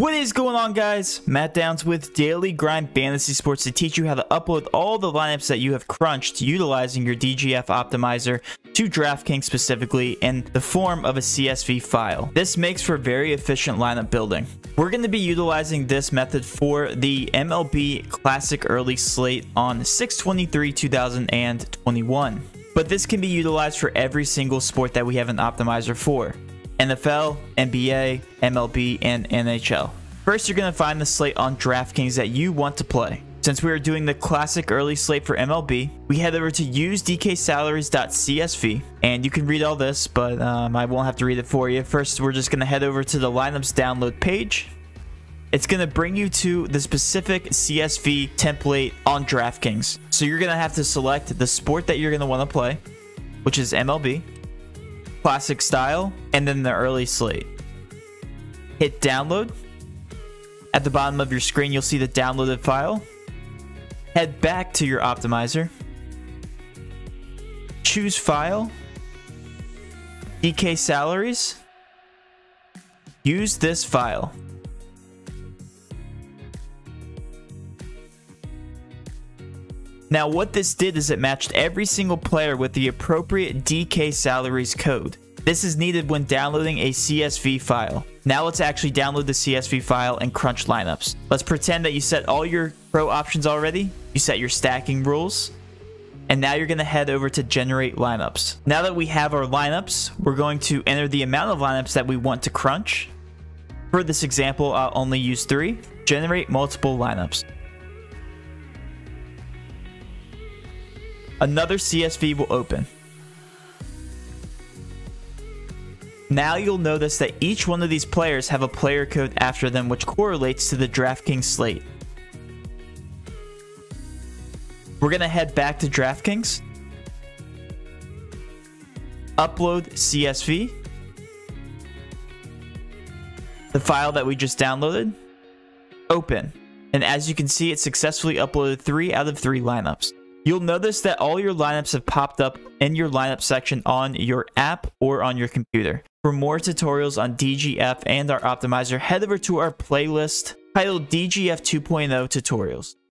What is going on guys? Matt Downs with Daily Grind Fantasy Sports to teach you how to upload all the lineups that you have crunched utilizing your DGF optimizer to DraftKings specifically in the form of a CSV file. This makes for very efficient lineup building. We're going to be utilizing this method for the MLB Classic Early Slate on 6-23-2021. But this can be utilized for every single sport that we have an optimizer for. NFL, NBA, MLB, and NHL. First, you're going to find the slate on DraftKings that you want to play. Since we are doing the classic early slate for MLB, we head over to usedksalaries.csv, and you can read all this, but um, I won't have to read it for you. First, we're just going to head over to the lineups download page. It's going to bring you to the specific CSV template on DraftKings. So you're going to have to select the sport that you're going to want to play, which is MLB classic style, and then the early slate. Hit download. At the bottom of your screen, you'll see the downloaded file. Head back to your optimizer. Choose file. DK salaries. Use this file. Now what this did is it matched every single player with the appropriate DK salaries code. This is needed when downloading a CSV file. Now let's actually download the CSV file and crunch lineups. Let's pretend that you set all your pro options already. You set your stacking rules. And now you're going to head over to generate lineups. Now that we have our lineups, we're going to enter the amount of lineups that we want to crunch. For this example, I'll only use three. Generate multiple lineups. Another CSV will open. Now you'll notice that each one of these players have a player code after them which correlates to the DraftKings slate. We're going to head back to DraftKings, upload CSV, the file that we just downloaded, open. And as you can see, it successfully uploaded three out of three lineups. You'll notice that all your lineups have popped up in your lineup section on your app or on your computer. For more tutorials on DGF and our optimizer, head over to our playlist titled DGF 2.0 Tutorials.